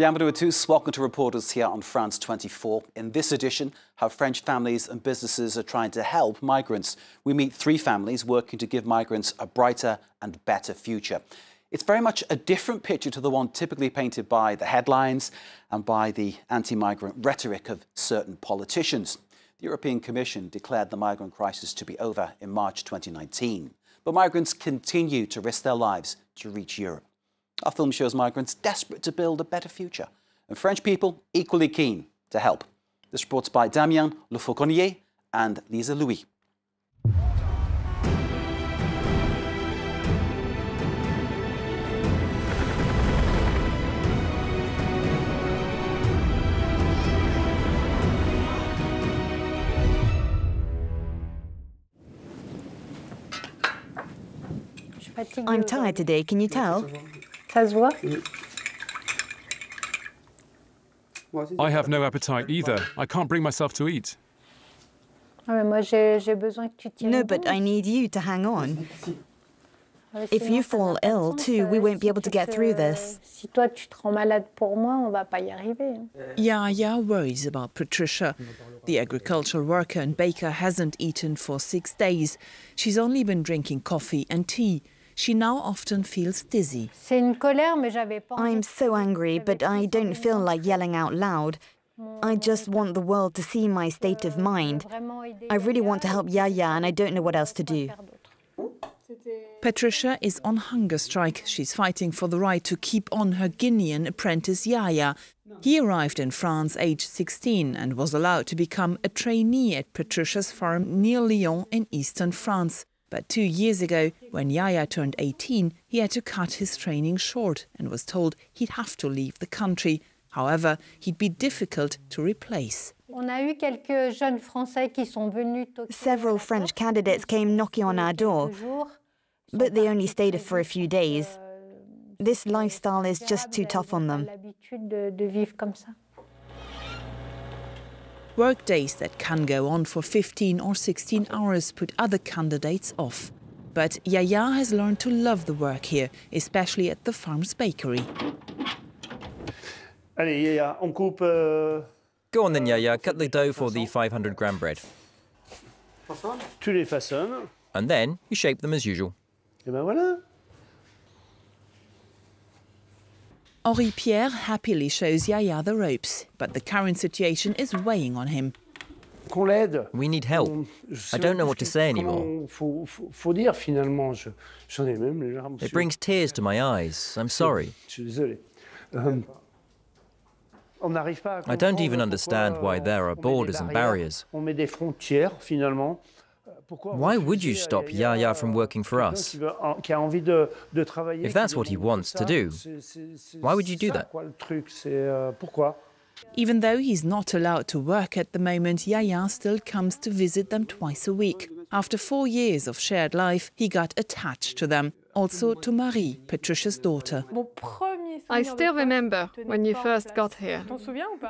Bienvenue à tous. Welcome to Reporters here on France 24. In this edition, how French families and businesses are trying to help migrants. We meet three families working to give migrants a brighter and better future. It's very much a different picture to the one typically painted by the headlines and by the anti migrant rhetoric of certain politicians. The European Commission declared the migrant crisis to be over in March 2019. But migrants continue to risk their lives to reach Europe. Our film shows migrants desperate to build a better future, and French people equally keen to help. This report's by Damien Le Fauconnier and Lisa Louis. I'm tired today, can you tell? Ça se voit I have no appetite either. I can't bring myself to eat. Ah, mais moi, j'ai j'ai besoin que tu tiennes No, but I need you to hang on. Ah, if you fall n'a pas de ill too, we won't be able to get through this. Si toi, tu te rends malade pour moi, on va pas y arriver. hein. Yaya worries about Patricia. The agricultural worker and baker hasn't eaten for six days. She's only been drinking coffee and tea. She now often feels dizzy. C'est une colère, mais j'avais pas envie I'm so angry, but I don't feel like yelling out loud. I just want the world to see my state of mind. I really want to help Yaya, and I don't know what else to do. Patricia is on hunger strike. She's fighting for the right to keep on her Guinean apprentice Yaya. He arrived in France aged 16 and was allowed to become a trainee at Patricia's farm near Lyon in eastern France. But two years ago, when Yaya turned 18, he had to cut his training short and was told he'd have to leave the country. However, he'd be difficult to replace. On a eu quelques jeunes Français qui sont venus toquer Several French candidates came knocking on our door, but they only stayed for a few days. Euh, This lifestyle is just too tough on them. l'habitude de, de vivre comme ça. Work days that can go on for 15 or 16 hours put other candidates off. But Yaya has learned to love the work here, especially at the farm's bakery. Allez, Yaya, on coupe. euh, Go on then, Yaya, cut the dough for the 500 gram bread. tu les façonnes. And then you shape them as usual. Et ben voilà. Henri Pierre happily shows Yaya the ropes, but the current situation is weighing on him. We need help. On- je sais I don't know what to say anymore. Faut, faut, faut dire finalement. Je- J'en ai même les larmes. It brings tears to my eyes. I'm sorry. Je suis désolé. Euh, on n'arrive pas à I don't even understand why there are on des borders and barriers. On met des frontières finalement. Euh, Pourquoi Why would you stop euh, Yaya, Yaya from euh, working for us? Qui, veut- en- qui a envie de, de travailler. If that's what he wants to do, why would you do that? quoi, le truc, c'est euh, pourquoi Even though he's not allowed to work at the moment, Yaya still comes to visit them twice a week. After four years of shared life, he got attached to them, also to Marie, Patricia's daughter. I still remember when you first got here.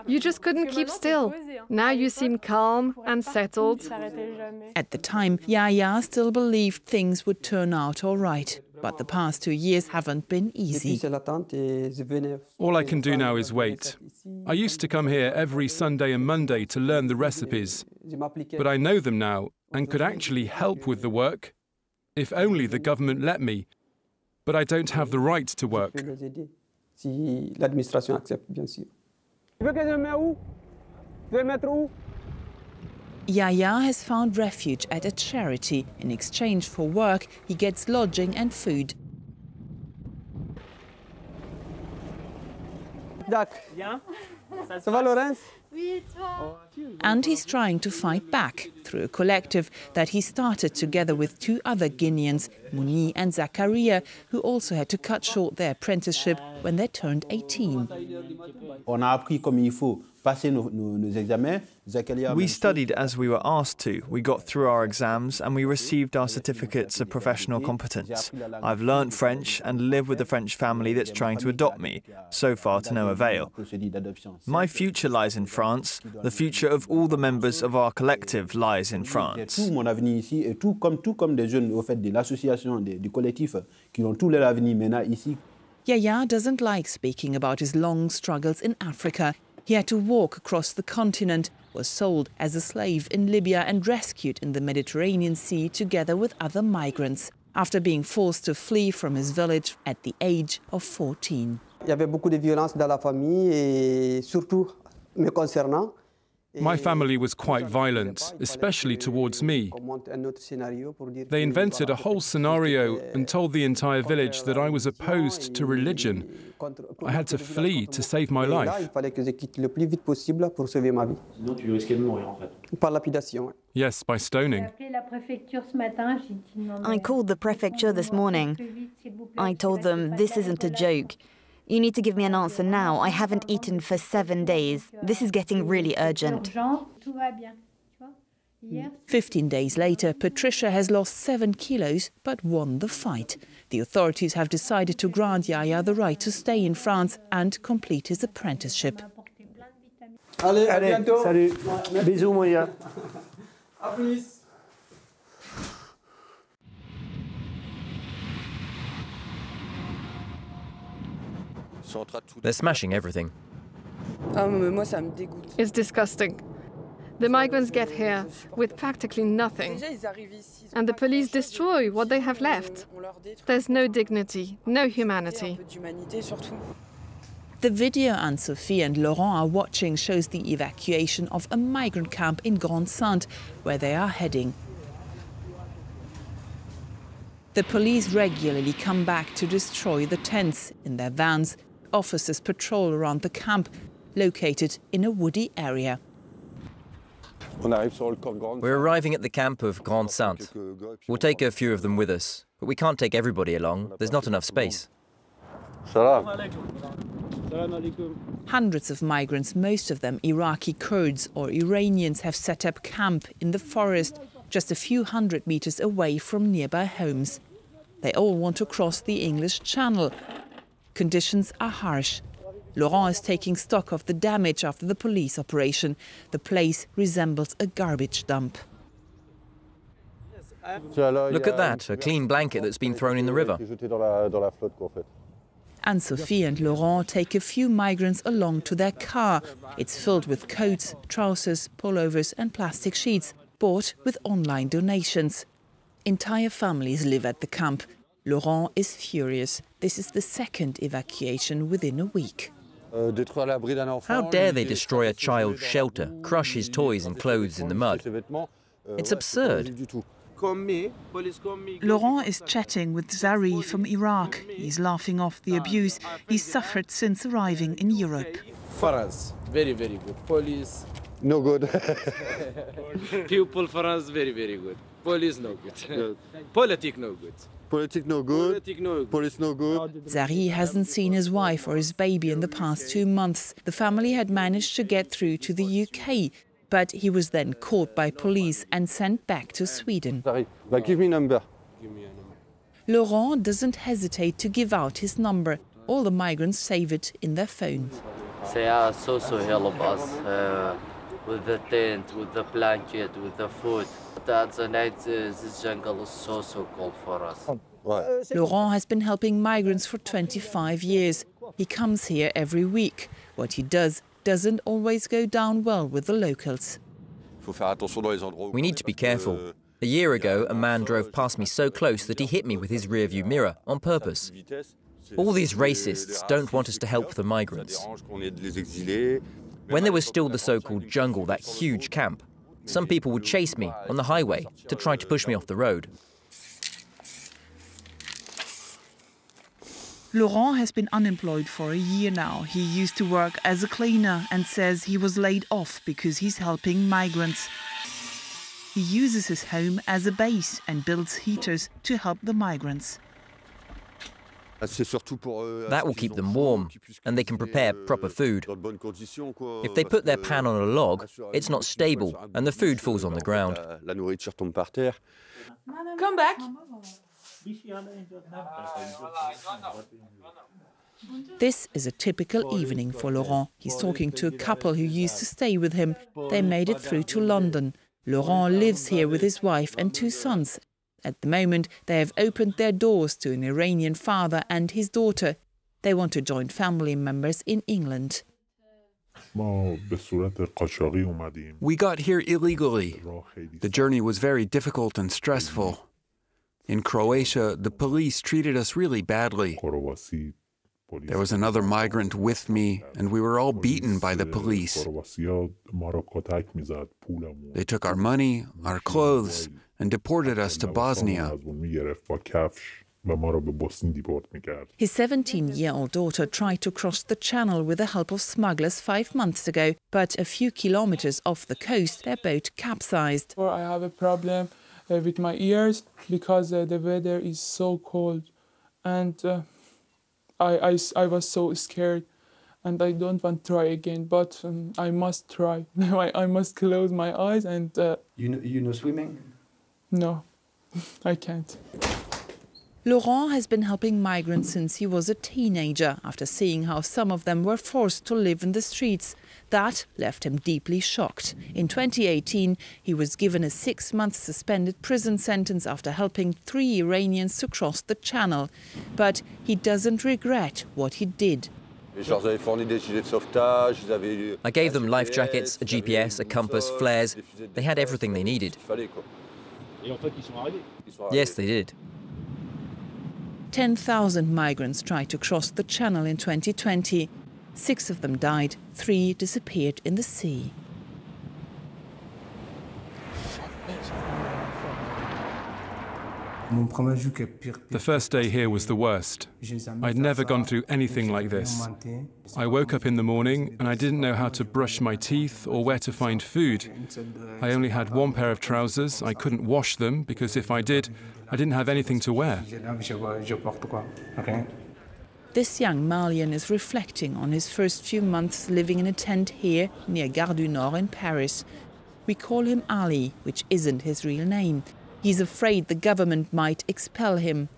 You just couldn't keep still. Now you seem calm and settled. At the time, Yaya still believed things would turn out all right. But the past two years haven't been easy. All I can do now is wait. I used to come here every Sunday and Monday to learn the recipes, but I know them now and could actually help with the work if only the government let me. But I don't have the right to work. Si l'administration accepte, bien sûr. Yaya has found refuge at a charity. In exchange for work, he gets lodging and food. Jacques. Ça va, Laurence And he's trying to fight back through a collective that he started together with two other Guineans, Muni and Zakaria, who also had to cut short their apprenticeship when they turned 18. On a appris comme il faut passer nos, nos, nos examens. Zakaria We studied as we were asked to. We got through our exams and we received our certificates of professional competence. I've learnt French and live with a French family that's trying to adopt me, so far to no avail. My future lies in France. France, the future of all the members of our collective lies in France. Tout mon avenir ici, et tout comme, tout comme des jeunes au fait de l'association, du collectif, qui ont tout leur avenir maintenant ici. Yaya doesn't like speaking about his long struggles in Africa. He had to walk across the continent, was sold as a slave in Libya and rescued in the Mediterranean Sea together with other migrants after being forced to flee from his village at the age of 14. Il y avait beaucoup de violence dans la famille et surtout me concernant. My family was quite violent, especially towards me. They invented a whole scenario and told the entire village that I was opposed to religion. I had to flee to save my life. Yes, by stoning. I called the prefecture this morning. I told them this isn't a joke. You need to give me an answer now. I haven't eaten for seven days. This is getting really urgent. Fifteen days later, Patricia has lost seven kilos but won the fight. The authorities have decided to grant Yaya the right to stay in France and complete his apprenticeship. Allez, à Allez, bientôt. salut. Bisous, Moya. They're smashing everything. It's disgusting. The migrants get here with practically nothing, and the police destroy what they have left. There's no dignity, no humanity. The video Anne-Sophie and Laurent are watching shows the evacuation of a migrant camp in Grande-Synthe, where they are heading. The police regularly come back to destroy the tents in their vans. Officers patrol around the camp, located in a woody area. We're arriving at the camp of Grande-Synthe. We'll take a few of them with us, but we can't take everybody along. There's not enough space. Hundreds of migrants, most of them Iraqi Kurds or Iranians, have set up camp in the forest just a few hundred meters away from nearby homes. They all want to cross the English Channel. Conditions are harsh. Laurent is taking stock of the damage after the police operation. The place resembles a garbage dump. Look at that, a clean blanket that's been thrown in the river. Anne-Sophie and Laurent take a few migrants along to their car. It's filled with coats, trousers, pullovers and plastic sheets, bought with online donations. Entire families live at the camp. Laurent is furious. This is the second evacuation within a week. How dare they destroy a child's shelter, crush his toys and clothes in the mud? It's absurd. Laurent is chatting with Zari from Iraq. He's laughing off the abuse he's suffered since arriving in Europe. France, very, very good. Police, No good. people, France, very, very good. Police, no good. Politic, no good. Politic no good. Politic, no good. Police no good. Zari hasn't seen his wife or his baby in the past two months. The family had managed to get through to the UK, but he was then caught by police and sent back to Sweden. Sorry. Give me number. Laurent doesn't hesitate to give out his number. All the migrants save it in their phones. They are so so help us uh, with the tent, with the blanket, with the food. That's the night. Uh, this jungle is so so cold for us. Laurent has been helping migrants for 25 years. He comes here every week. What he does doesn't always go down well with the locals. We need to be careful. A year ago, a man drove past me so close that he hit me with his rearview mirror on purpose. All these racists don't want us to help the migrants. When there was still the so called jungle, that huge camp, some people would chase me on the highway to try to push me off the road. Laurent has been unemployed for a year now. He used to work as a cleaner and says he was laid off because he's helping migrants. He uses his home as a base and builds heaters to help the migrants. That will keep them warm, and they can prepare proper food. If they put their pan on a log, it's not stable, and the food falls on the ground. Come back. This is a typical evening for Laurent. He's talking to a couple who used to stay with him. They made it through to London. Laurent lives here with his wife and two sons. At the moment, they have opened their doors to an Iranian father and his daughter. They want to join family members in England. We got here illegally. The journey was very difficult and stressful. In Croatia, the police treated us really badly. There was another migrant with me, and we were all beaten by the police. They took our money, our clothes, and deported us to Bosnia. His 17 year old daughter tried to cross the channel with the help of smugglers five months ago, but a few kilometers off the coast, their boat capsized. I have a problem uh, with my ears because uh, the weather is so cold, and uh, I, I, I was so scared. And I don't want to try again, but um, I must try. I, I must close my eyes and. Uh, you know, you know swimming? No, I can't. Laurent has been helping migrants since he was a teenager after seeing how some of them were forced to live in the streets. That left him deeply shocked. In 2018, he was given a six month suspended prison sentence after helping three Iranians to cross the channel. But he doesn't regret what he did. I gave them life jackets, a GPS, a compass, flares. They had everything they needed. Yes, they did. 10,000 migrants tried to cross the channel in 2020. Six of them died, three disappeared in the sea. The first day here was the worst. I'd never gone through anything like this. I woke up in the morning and I didn't know how to brush my teeth or where to find food. I only had one pair of trousers. I couldn't wash them because if I did, I didn't have anything to wear. This young Malian is reflecting on his first few months living in a tent here near Gare du Nord in Paris. We call him Ali, which isn't his real name. He's afraid the government might expel him.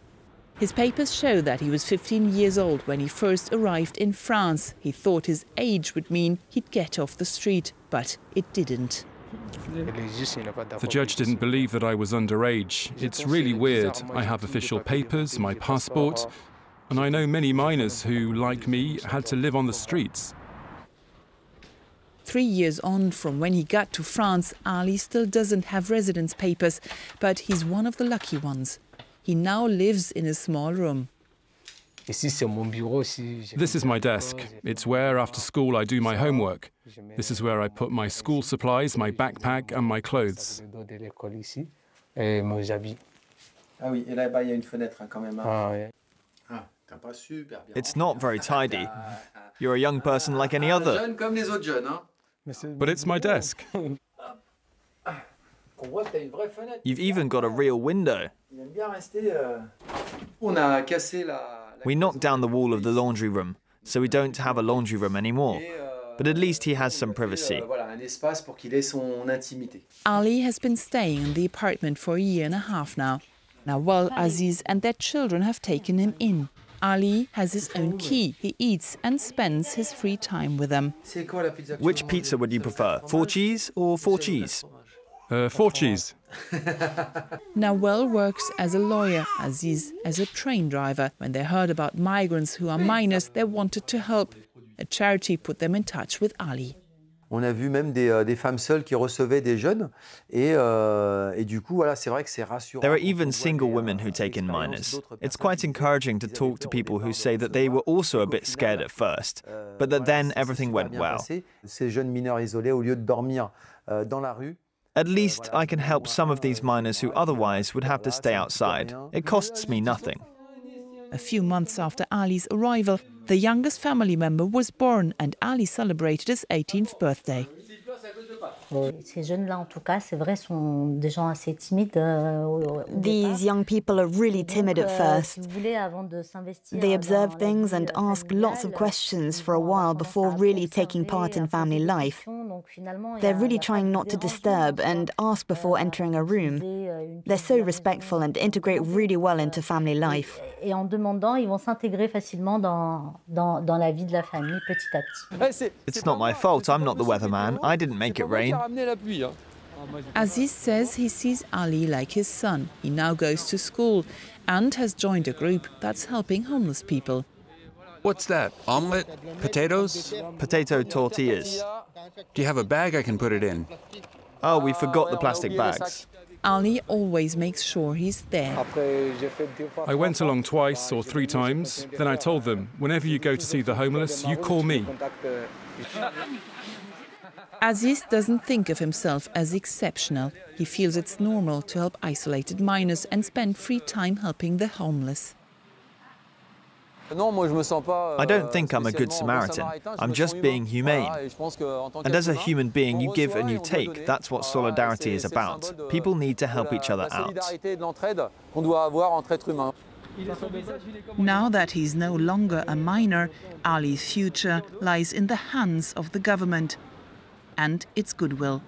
His papers show that he was 15 years old when he first arrived in France. He thought his age would mean he'd get off the street, but it didn't. The judge didn't believe that I was underage. It's really weird. I have official papers, my passport, and I know many minors who, like me, had to live on the streets. Three years on from when he got to France, Ali still doesn't have residence papers, but he's one of the lucky ones. He now lives in a small room. This is my desk. It's where, after school, I do my homework. This is where I put my school supplies, my backpack, and my clothes. It's not very tidy. You're a young person like any other. But it's my desk. You've even got a real window. We knocked down the wall of the laundry room, so we don't have a laundry room anymore. But at least he has some privacy. Ali has been staying in the apartment for a year and a half now. Now, Nawal, Aziz, and their children have taken him in. Ali has his own key. He eats and spends his free time with them. Which pizza would you prefer, four cheese or four cheese? Uh, four cheese. Nawal works as a lawyer, Aziz as a train driver. When they heard about migrants who are minors, they wanted to help. A charity put them in touch with Ali. On a vu même des, euh, des femmes seules qui recevaient des jeunes. Et, euh, et du coup, voilà, c'est vrai que c'est rassurant. There are even single euh, women who take in minors. It's quite encouraging to talk to people who say that they were also a bit scared at first, euh, but that then everything went well. Ces jeunes mineurs isolés, au lieu de dormir euh, dans la rue, At euh, least I can help some of these minors who otherwise would have to stay outside. It costs me nothing. A few months after Ali's arrival, the youngest family member was born and Ali celebrated his 18th birthday. Ces jeunes-là, en tout cas, c'est vrai, sont des gens assez timides. Euh, These young people are really timid at euh, first. They observe things and ask lots of questions for a while before really taking part in family life. They're really trying not to disturb and euh, ask before entering a room. Euh, They're so respectful and integrate really well into family life. Et en demandant, ils vont s'intégrer facilement dans, dans, dans la vie de la famille petit à petit. It's not my fault. I'm not the weatherman. I didn't make it rain. Aziz says he sees Ali like his son. He now goes to school and has joined a group that's helping homeless people. What's that? Omelette? Potatoes? Potato tortillas. Do you have a bag I can put it in? Oh, we forgot the plastic bags. Ali always makes sure he's there. I went along twice or three times. Then I told them, whenever you go to see the homeless, you call me. Aziz doesn't think of himself as exceptional. He feels it's normal to help isolated minors and spend free time helping the homeless. I don't think I'm a good Samaritan. I'm just being humane. And as a human being, you give and you take. That's what solidarity is about. People need to help each other out. Now that he's no longer a minor, Ali's future lies in the hands of the government and its goodwill.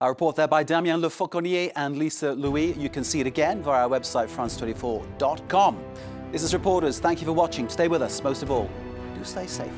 A report there by Damien Le Fauconnier and Lisa Louis. You can see it again via our website, france24.com. This is Reporters. Thank you for watching. Stay with us. Most of all, do stay safe.